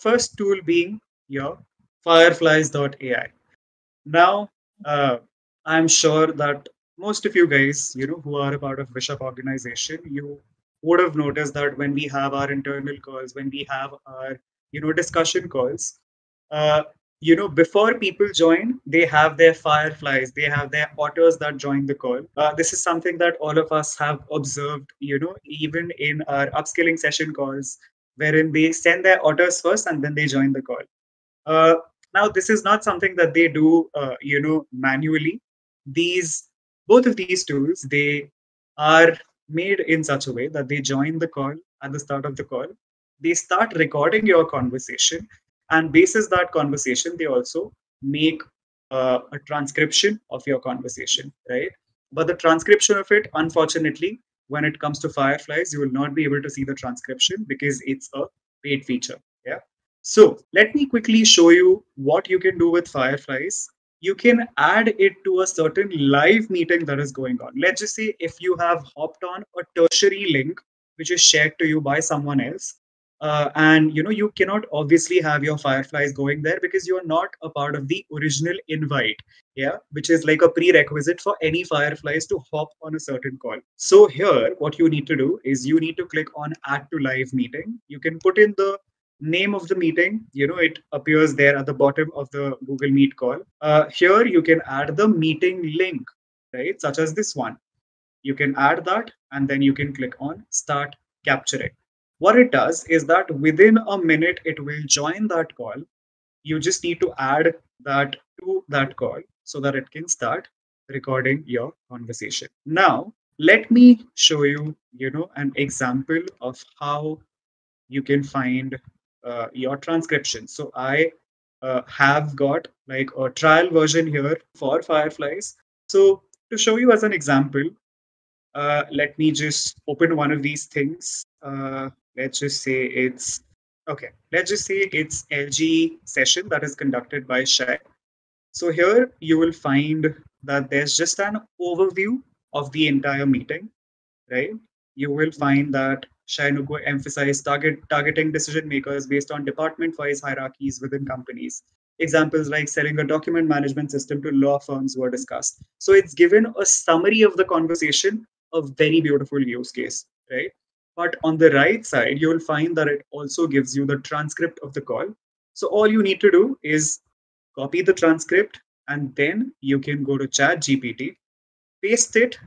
first tool being your fireflies.ai. Now, uh, I'm sure that most of you guys, you know, who are a part of Wishup organization, you would have noticed that when we have our internal calls, when we have our, you know, discussion calls, uh, you know, before people join, they have their fireflies, they have their otters that join the call. Uh, this is something that all of us have observed, you know, even in our upskilling session calls, wherein they send their otters first and then they join the call. Uh, now, this is not something that they do, uh, you know, manually. These both of these tools they are made in such a way that they join the call at the start of the call. They start recording your conversation and basis that conversation they also make uh, a transcription of your conversation right but the transcription of it unfortunately when it comes to fireflies you will not be able to see the transcription because it's a paid feature yeah? So let me quickly show you what you can do with fireflies. You can add it to a certain live meeting that is going on. Let's just say if you have hopped on a tertiary link which is shared to you by someone else uh, and you know you cannot obviously have your fireflies going there because you are not a part of the original invite yeah? Which is like a prerequisite for any fireflies to hop on a certain call. So here what you need to do is you need to click on add to live meeting. You can put in the name of the meeting. You know it appears there at the bottom of the google meet call. Uh, here you can add the meeting link right? Such as this one. You can add that and then you can click on start capturing what it does is that within a minute, it will join that call. You just need to add that to that call so that it can start recording your conversation. Now, let me show you, you know, an example of how you can find uh, your transcription. So I uh, have got like a trial version here for Fireflies. So to show you as an example, uh, let me just open one of these things. Uh, let's just say it's okay let's just say it's lg session that is conducted by shai. So here you will find that there's just an overview of the entire meeting right? You will find that shai nugu emphasized target targeting decision makers based on department wise hierarchies within companies. Examples like selling a document management system to law firms were discussed. So it's given a summary of the conversation a very beautiful use case right but on the right side, you will find that it also gives you the transcript of the call. So all you need to do is copy the transcript and then you can go to ChatGPT, paste it,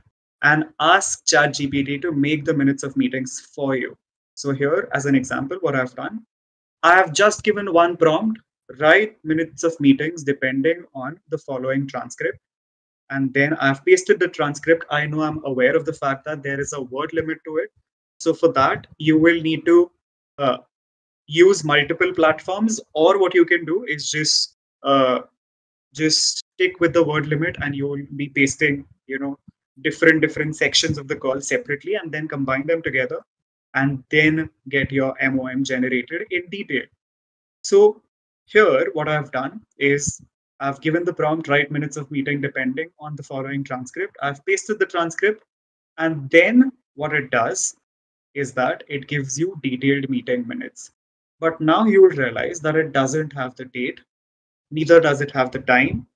and ask ChatGPT to make the minutes of meetings for you. So here, as an example, what I've done, I have just given one prompt, write minutes of meetings depending on the following transcript. And then I've pasted the transcript. I know I'm aware of the fact that there is a word limit to it. So for that, you will need to uh, use multiple platforms, or what you can do is just uh, just stick with the word limit, and you will be pasting, you know, different different sections of the call separately, and then combine them together, and then get your MOM generated in detail. So here, what I've done is I've given the prompt write minutes of meeting depending on the following transcript. I've pasted the transcript, and then what it does is that it gives you detailed meeting minutes. But now you will realize that it doesn't have the date, neither does it have the time,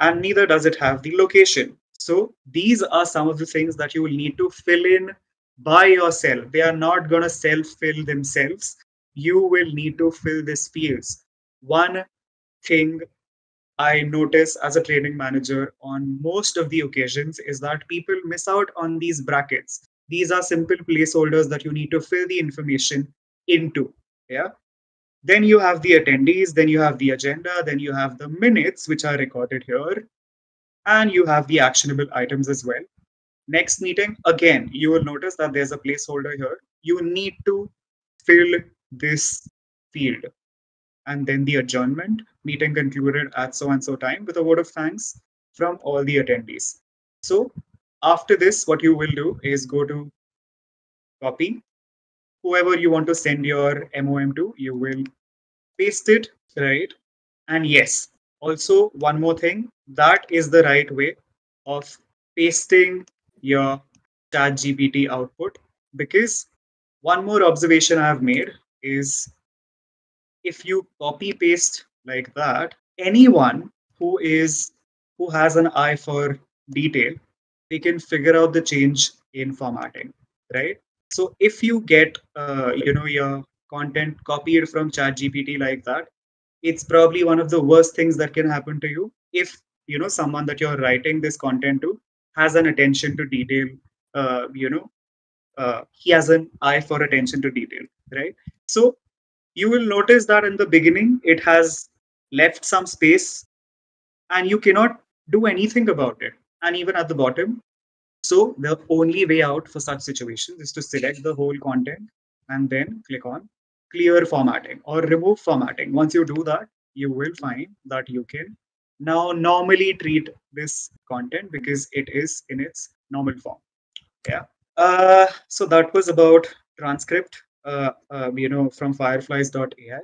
and neither does it have the location. So these are some of the things that you will need to fill in by yourself. They are not going to self fill themselves. You will need to fill these fields. One thing I notice as a training manager on most of the occasions is that people miss out on these brackets these are simple placeholders that you need to fill the information into yeah? Then you have the attendees then you have the agenda then you have the minutes which are recorded here and you have the actionable items as well. Next meeting again you will notice that there's a placeholder here. You need to fill this field. And then the adjournment meeting concluded at so and so time with a word of thanks from all the attendees. So after this, what you will do is go to copy. Whoever you want to send your MOM to, you will paste it, right? And yes, also one more thing, that is the right way of pasting your chat GPT output because one more observation I have made is if you copy paste like that, anyone who is who has an eye for detail, they can figure out the change in formatting, right? So if you get uh, you know your content copied from ChatGPT like that, it's probably one of the worst things that can happen to you if you know someone that you're writing this content to has an attention to detail uh, you know uh, he has an eye for attention to detail right so you will notice that in the beginning it has left some space and you cannot do anything about it and even at the bottom. So the only way out for such situations is to select the whole content and then click on clear formatting or remove formatting. Once you do that you will find that you can now normally treat this content because it is in its normal form. Yeah. Uh, so that was about transcript uh, uh, you know from fireflies.ai